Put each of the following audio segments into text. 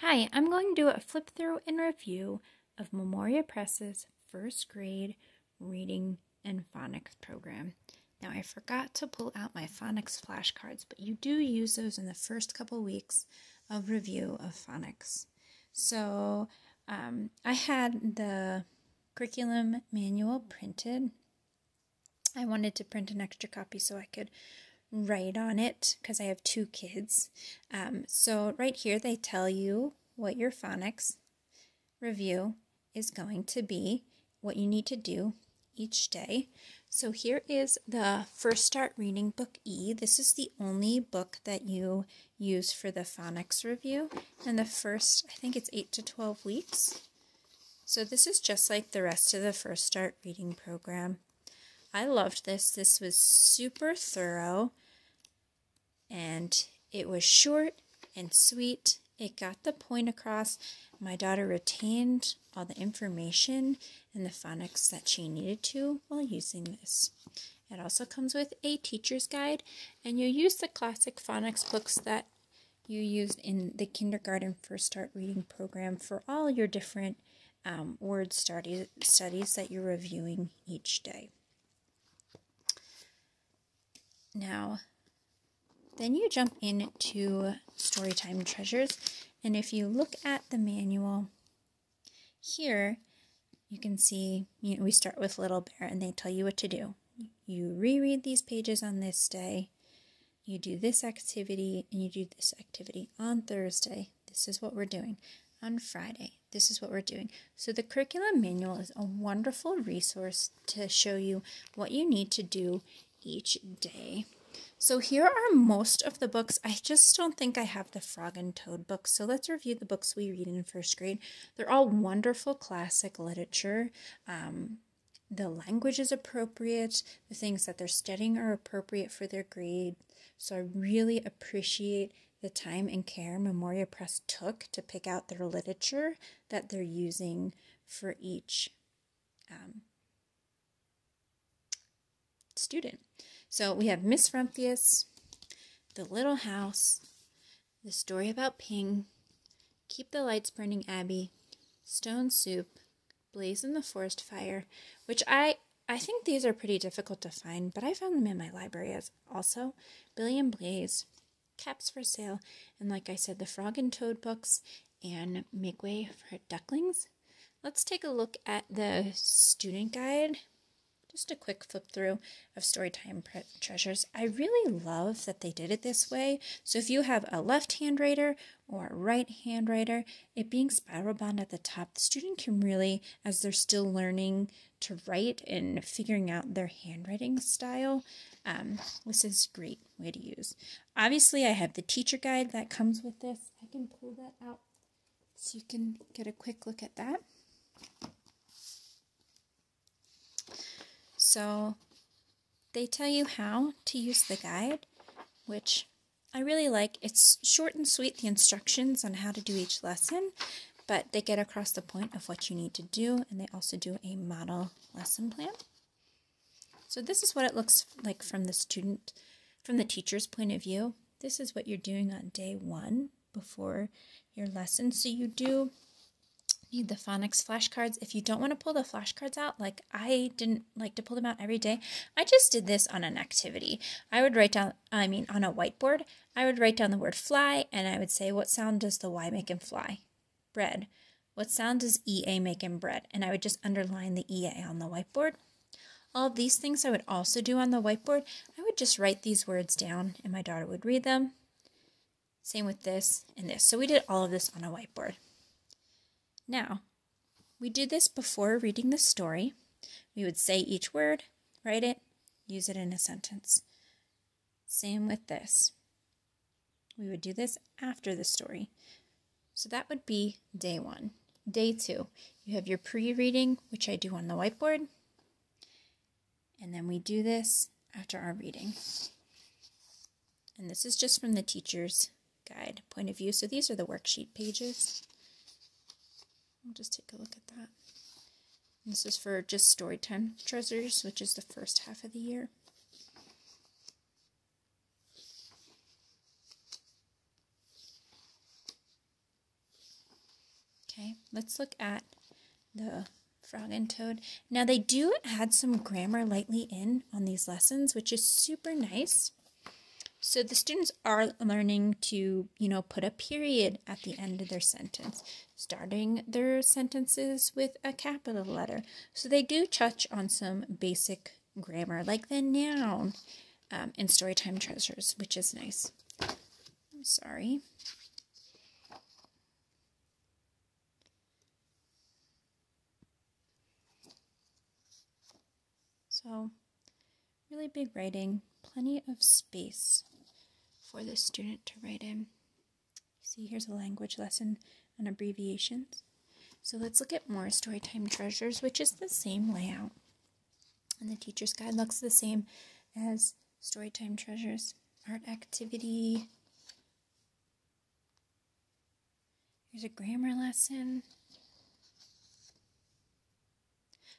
Hi, I'm going to do a flip through and review of Memoria Press's first grade reading and phonics program. Now, I forgot to pull out my phonics flashcards, but you do use those in the first couple weeks of review of phonics. So, um, I had the curriculum manual printed. I wanted to print an extra copy so I could write on it because I have two kids. Um, so, right here, they tell you what your phonics review is going to be, what you need to do each day. So, here is the First Start Reading Book E. This is the only book that you use for the phonics review, and the first, I think it's 8 to 12 weeks. So, this is just like the rest of the First Start Reading program. I loved this. This was super thorough and it was short and sweet. It got the point across. My daughter retained all the information and the phonics that she needed to while using this. It also comes with a teacher's guide, and you use the classic phonics books that you used in the kindergarten first start reading program for all your different um, word studies, studies that you're reviewing each day. Now, then you jump into Storytime Treasures, and if you look at the manual here, you can see you know, we start with Little Bear and they tell you what to do. You reread these pages on this day, you do this activity, and you do this activity on Thursday. This is what we're doing. On Friday, this is what we're doing. So, the curriculum manual is a wonderful resource to show you what you need to do each day. So here are most of the books. I just don't think I have the Frog and Toad books. So let's review the books we read in first grade. They're all wonderful classic literature. Um, the language is appropriate. The things that they're studying are appropriate for their grade. So I really appreciate the time and care Memoria Press took to pick out their literature that they're using for each um, student. So we have Miss Rumphius, The Little House, The Story About Ping, Keep the Lights Burning Abby, Stone Soup, Blaze and the Forest Fire, which I I think these are pretty difficult to find, but I found them in my library as also Billy and Blaze, Caps for Sale, and like I said, the Frog and Toad books and Make Way for Ducklings. Let's take a look at the student guide just a quick flip through of Storytime Treasures. I really love that they did it this way. So if you have a left hand writer or a right hand writer, it being spiral bound at the top, the student can really, as they're still learning to write and figuring out their handwriting style, um, this is a great way to use. Obviously, I have the teacher guide that comes with this. I can pull that out so you can get a quick look at that. So they tell you how to use the guide, which I really like. It's short and sweet, the instructions on how to do each lesson, but they get across the point of what you need to do, and they also do a model lesson plan. So this is what it looks like from the student, from the teacher's point of view. This is what you're doing on day one before your lesson. So you do need the phonics flashcards. If you don't want to pull the flashcards out, like I didn't like to pull them out every day, I just did this on an activity. I would write down, I mean, on a whiteboard, I would write down the word fly and I would say, what sound does the Y make in fly? Bread. What sound does EA make in bread? And I would just underline the EA on the whiteboard. All these things I would also do on the whiteboard. I would just write these words down and my daughter would read them. Same with this and this. So we did all of this on a whiteboard. Now, we did this before reading the story. We would say each word, write it, use it in a sentence. Same with this. We would do this after the story. So that would be day one. Day two, you have your pre reading, which I do on the whiteboard. And then we do this after our reading. And this is just from the teacher's guide point of view. So these are the worksheet pages. We'll just take a look at that. This is for just Storytime Treasures, which is the first half of the year. Okay, let's look at the Frog and Toad. Now, they do add some grammar lightly in on these lessons, which is super nice. So the students are learning to, you know, put a period at the end of their sentence, starting their sentences with a capital letter. So they do touch on some basic grammar, like the noun um, in Storytime Treasures, which is nice. I'm sorry. So, really big writing, plenty of space for the student to write in. See, here's a language lesson on abbreviations. So let's look at more Storytime Treasures, which is the same layout. And the teacher's guide looks the same as Storytime Treasures. Art activity. Here's a grammar lesson.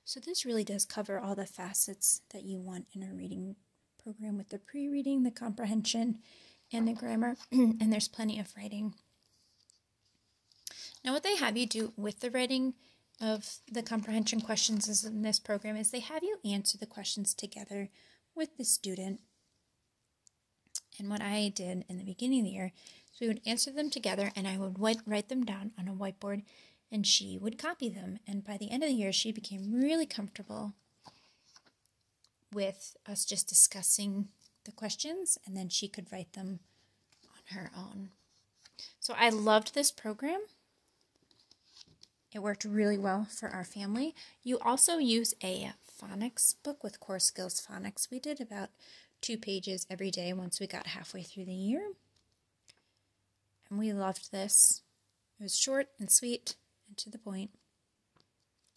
So this really does cover all the facets that you want in a reading program with the pre-reading, the comprehension, and the grammar, and there's plenty of writing. Now what they have you do with the writing of the comprehension questions is in this program is they have you answer the questions together with the student. And what I did in the beginning of the year is we would answer them together and I would write them down on a whiteboard and she would copy them. And by the end of the year, she became really comfortable with us just discussing the questions, and then she could write them on her own. So I loved this program. It worked really well for our family. You also use a phonics book with Core Skills Phonics. We did about two pages every day once we got halfway through the year. And we loved this. It was short and sweet and to the point.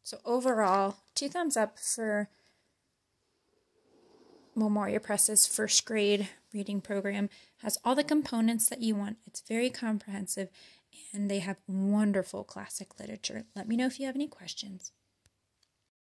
So overall, two thumbs up for Memoria Press's first grade reading program. Has all the components that you want. It's very comprehensive and they have wonderful classic literature. Let me know if you have any questions.